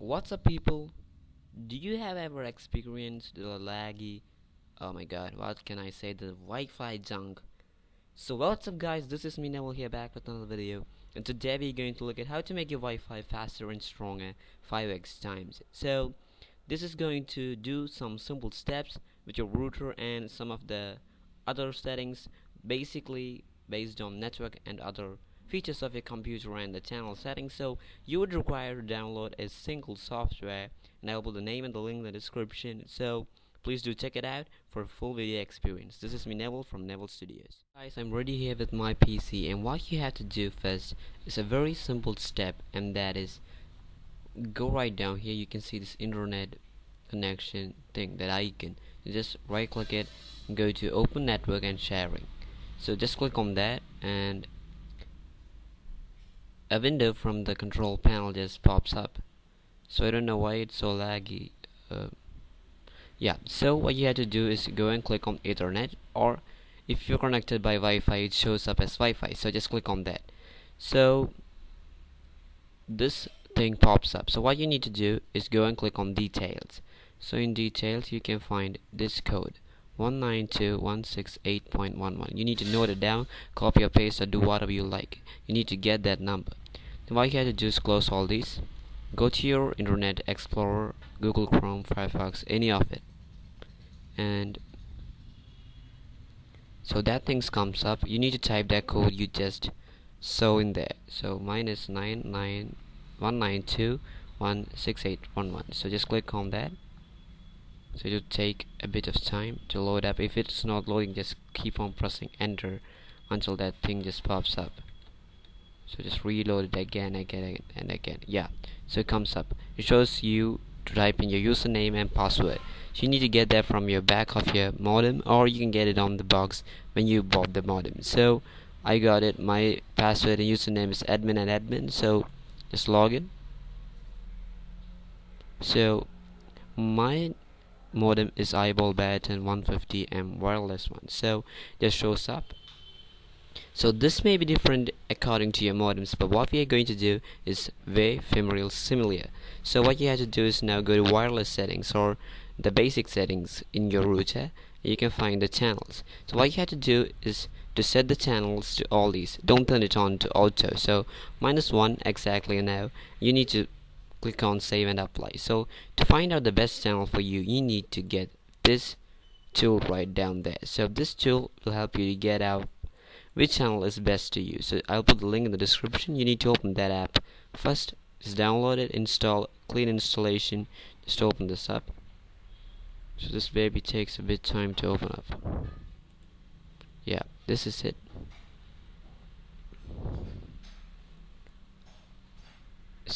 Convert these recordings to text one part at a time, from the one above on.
What's up people? Do you have ever experienced the laggy oh my god, what can I say the Wi-Fi junk? So what's up guys, this is me Nevil here back with another video and today we're going to look at how to make your Wi-Fi faster and stronger 5x times. So this is going to do some simple steps with your router and some of the other settings basically based on network and other features of your computer and the channel settings so you would require to download a single software and I'll put the name and the link in the description. So please do check it out for a full video experience. This is me Nevil from Nevil Studios. Guys I'm ready here with my PC and what you have to do first is a very simple step and that is go right down here. You can see this internet connection thing that icon you just right click it go to open network and sharing. So just click on that and a window from the control panel just pops up. So I don't know why it's so laggy uh, yeah. So what you have to do is go and click on ethernet or if you're connected by Wi-Fi it shows up as Wi-Fi so just click on that. So this thing pops up. So what you need to do is go and click on details. So in details you can find this code 192.168.11 you need to note it down copy or paste or do whatever you like. You need to get that number. Then what you have to do is close all these? Go to your internet explorer google chrome firefox any of it. And so that things comes up. You need to type that code you just saw in there. So minus 99192.168.11 so just click on that so it will take a bit of time to load up. If it's not loading just keep on pressing enter until that thing just pops up. So just reload it again again and again. Yeah so it comes up. It shows you to type in your username and password. So you need to get that from your back of your modem or you can get it on the box when you bought the modem. So I got it. My password and username is admin and admin. So just log in. So my modem is iBall Baton 150M wireless one. So just shows up. So this may be different according to your modems but what we are going to do is very familiar similar. So what you have to do is now go to wireless settings or the basic settings in your router you can find the channels. So what you have to do is to set the channels to all these. Don't turn it on to auto. So minus one exactly now. You need to click on save and apply. So to find out the best channel for you you need to get this tool right down there. So this tool will help you to get out which channel is best to use so I'll put the link in the description. You need to open that app first. Just download it install clean installation. Just open this up. So this baby takes a bit time to open up. Yeah this is it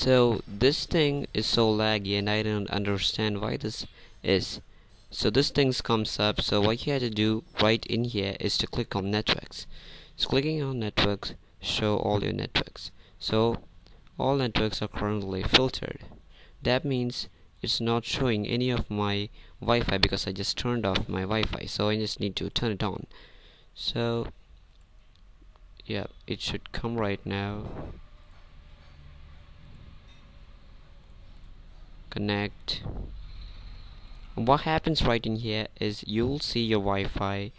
so this thing is so laggy and I don't understand why this is. So this thing comes up. So what you have to do right in here is to click on networks. So clicking on networks show all your networks. So all networks are currently filtered. That means it's not showing any of my Wi-Fi because I just turned off my Wi-Fi. So I just need to turn it on. So yeah it should come right now connect. What happens right in here is you'll see your Wi-Fi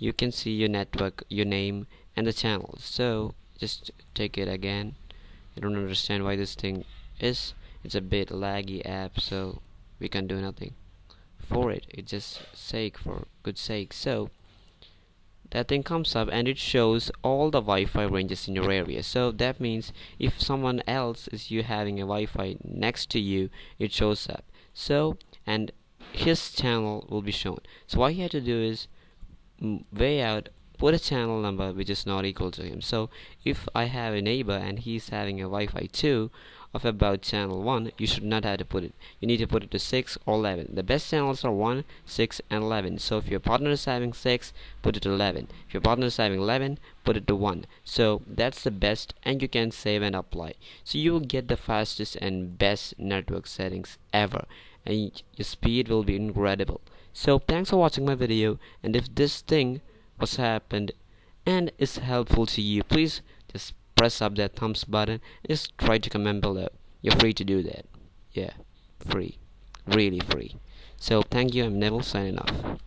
you can see your network your name and the channels so just take it again. I don't understand why this thing is. It's a bit laggy app so we can do nothing for it. It's just sake for good sake. So that thing comes up and it shows all the Wi-Fi ranges in your area. So that means if someone else is you having a Wi-Fi next to you it shows up. So and his channel will be shown. So what you have to do is way out put a channel number which is not equal to him. So if I have a neighbor and he's having a Wi-Fi 2 of about channel 1 you should not have to put it. You need to put it to 6 or 11 the best channels are 1 6 and 11 so if your partner is having 6 put it to 11 if your partner is having 11 put it to 1 so that's the best and you can save and apply. So you will get the fastest and best network settings ever and your speed will be incredible. So thanks for watching my video and if this thing was happened and is helpful to you. Please just press up that thumbs button. Just try to comment below. You're free to do that. Yeah free. Really free. So thank you. I'm Nevil signing off